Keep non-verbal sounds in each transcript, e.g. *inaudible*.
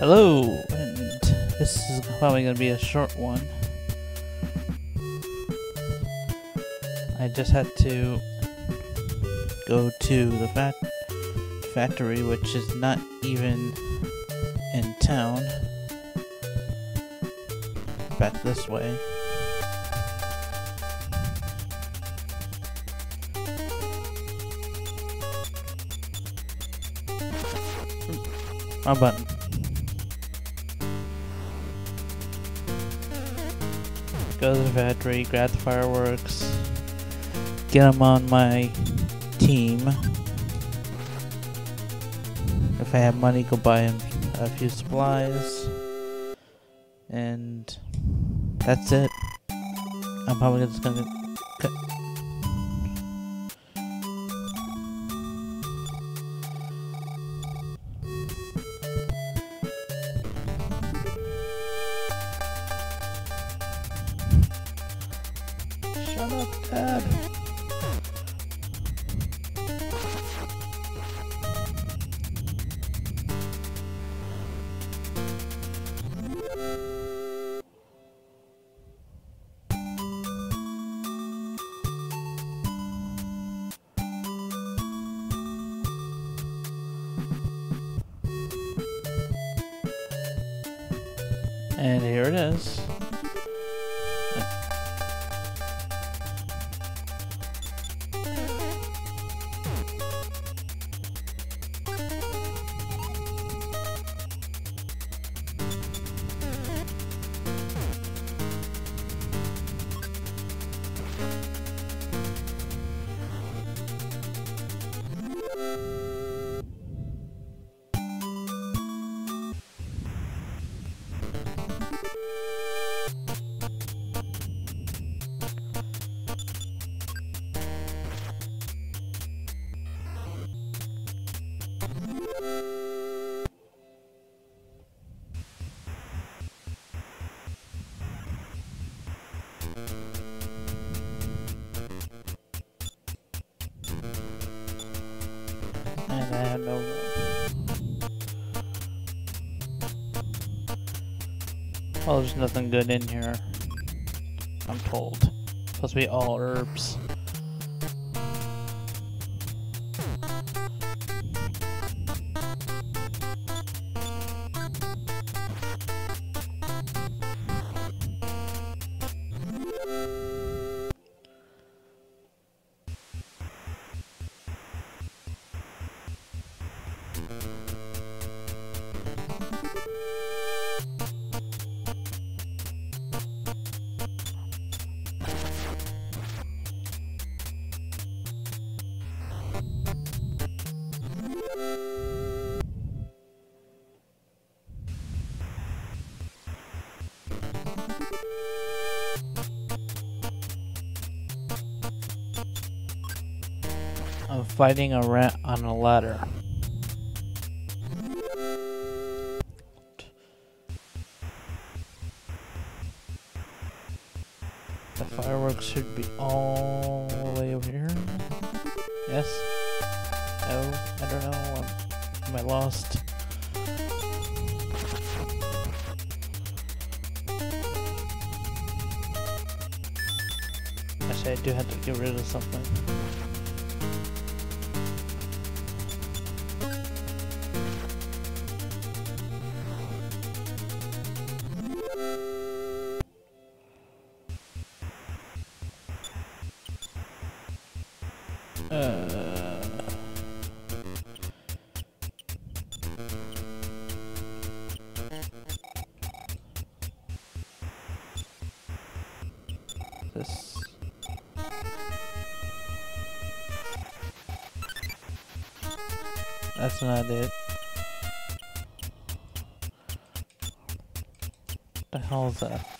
Hello, and this is probably going to be a short one. I just had to go to the fact factory, which is not even in town. Back this way. My button. Go to the factory, grab the fireworks, get them on my team. If I have money, go buy him a few supplies. And that's it. I'm probably just gonna cut. And here it is. And I no room. Well, there's nothing good in here. I'm told. Supposed to be all herbs. Fighting a rat on a ladder. The fireworks should be all the way over here. Yes? No? I don't know. Um, am I lost? Actually, I do have to get rid of something. That's not it. What The hell is that?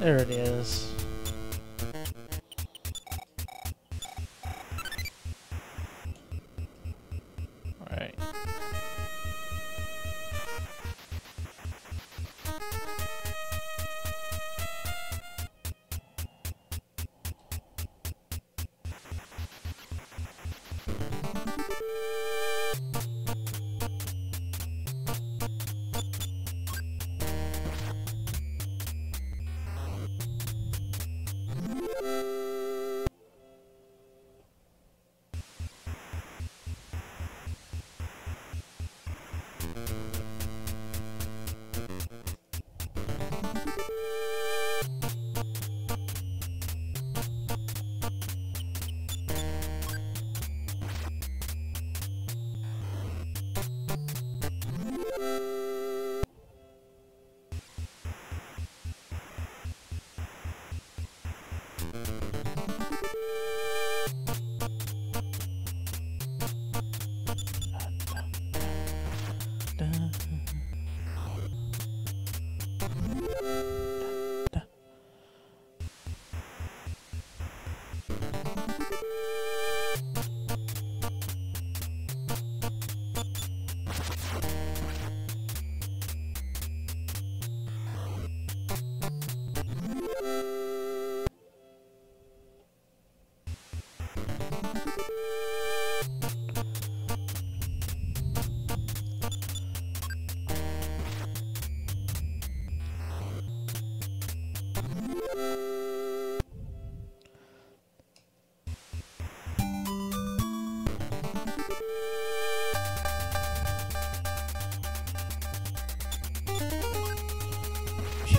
There it is. Alright.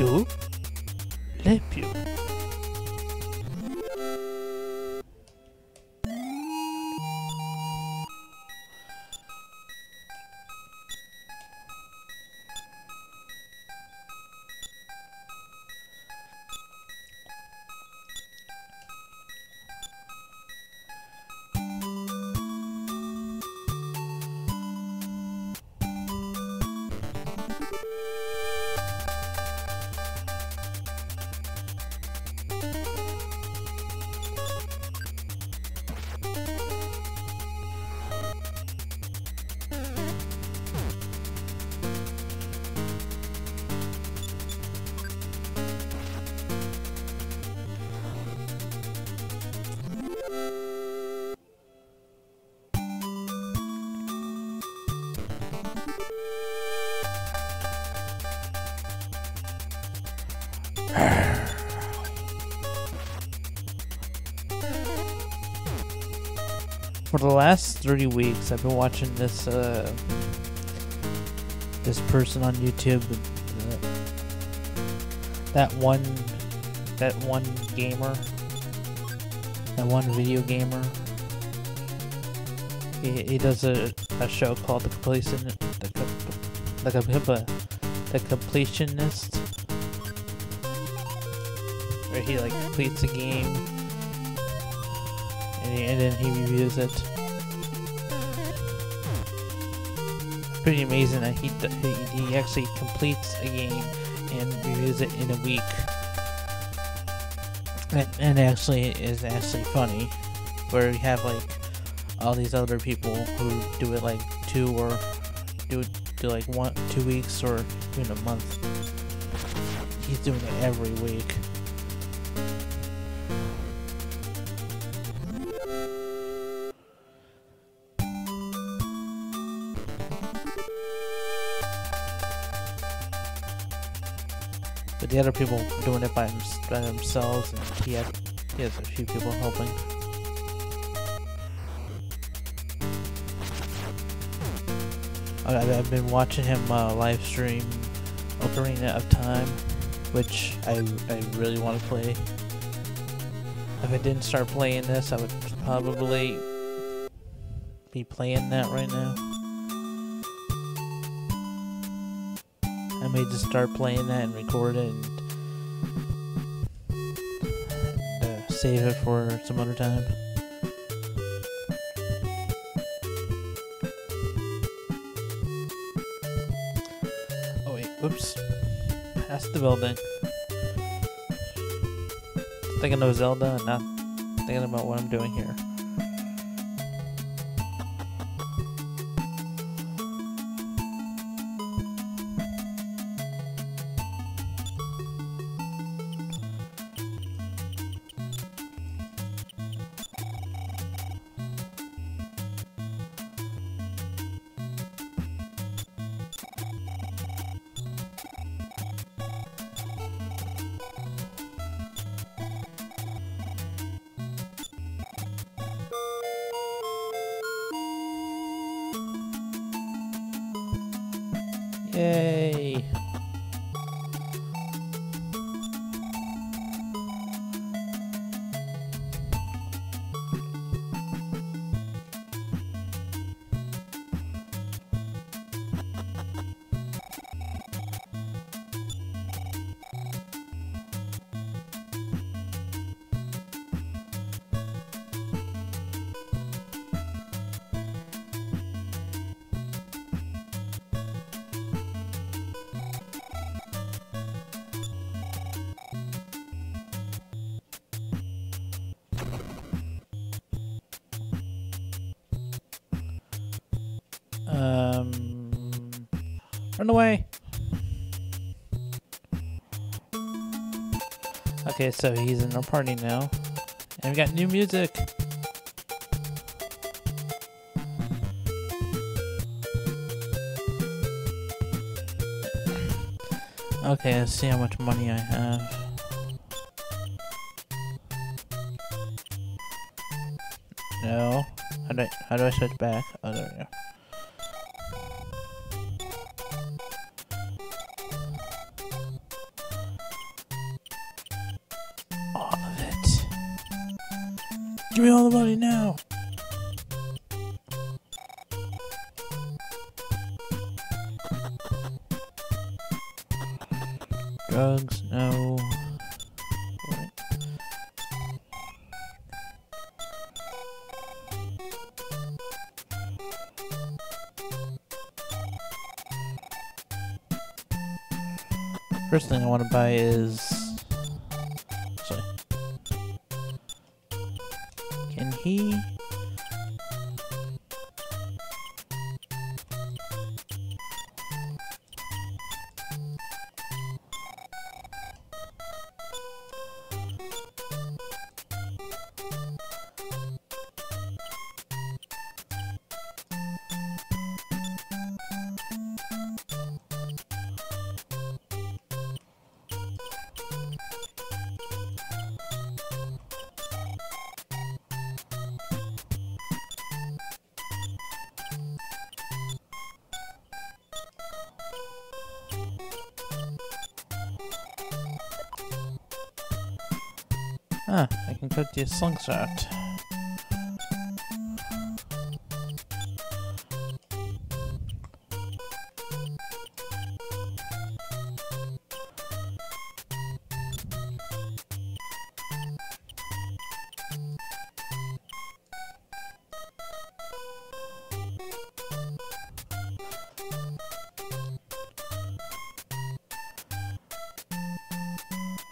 to help you. For the last 30 weeks, I've been watching this uh, this person on YouTube. Uh, that one, that one gamer, that one video gamer. He, he does a, a show called the completion the the, com- the completionist, where he like completes a game and, he, and then he reviews it. Pretty amazing that he, he he actually completes a game and reviews it in a week. And, and actually is actually funny, where we have like all these other people who do it like two or do it do like one, two weeks, or even a month. He's doing it every week. The other people doing it by, by themselves, and he had he has a few people helping. I've been watching him uh, live stream Ocarina of Time, which I, I really want to play. If I didn't start playing this, I would probably be playing that right now. May just start playing that and record it and uh, save it for some other time. Oh wait, whoops. Past the building. Thinking of Zelda and not thinking about what I'm doing here. Yay! Run away. Okay, so he's in our party now. And we got new music. Okay, let's see how much money I have. No. How do I, how do I switch back? Oh, there we go. Give me all the money now. Drugs, no. First thing I want to buy is. Ah, I can put the slingshot.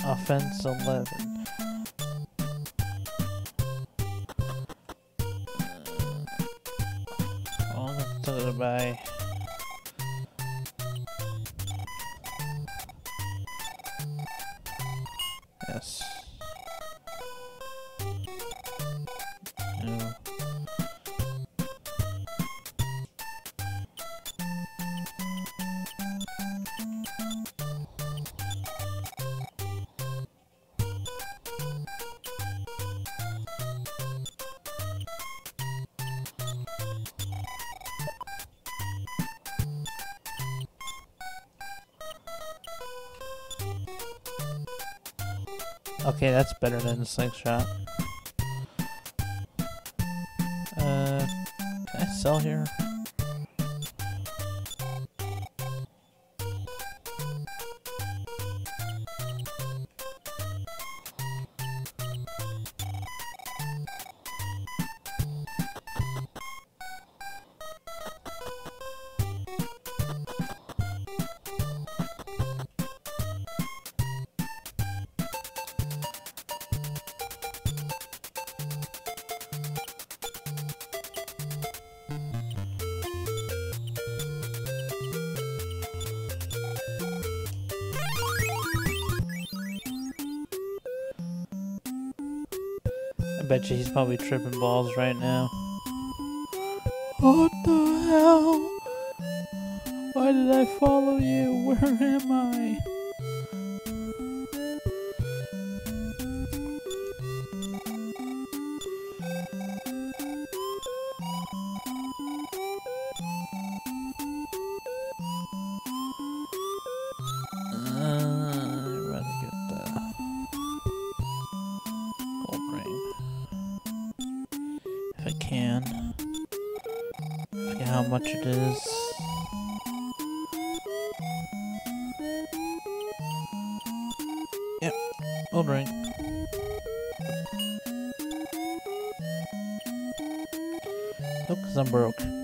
Offense 11. Okay, that's better than the slingshot. Uh, can I sell here? Bet you he's probably tripping balls right now. What the hell? Why did I follow you? Where am I? Ring. Nope, cause I'm broke.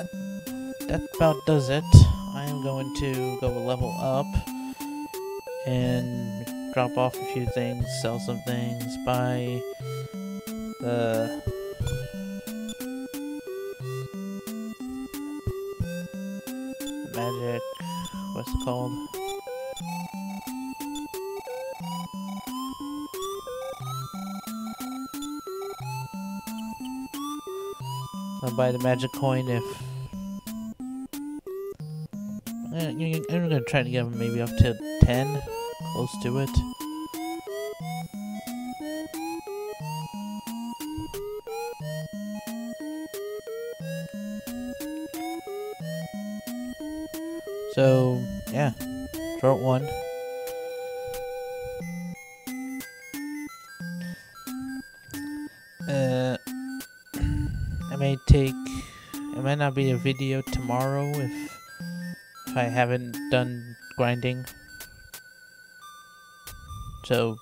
That, that about does it. I am going to go level up and drop off a few things, sell some things, buy the magic. What's it called? I'll buy the magic coin if. I'm gonna try to get him maybe up to 10, close to it. So, yeah, short one. Uh, *clears throat* I may take. It might not be a video tomorrow if if I haven't done grinding. So.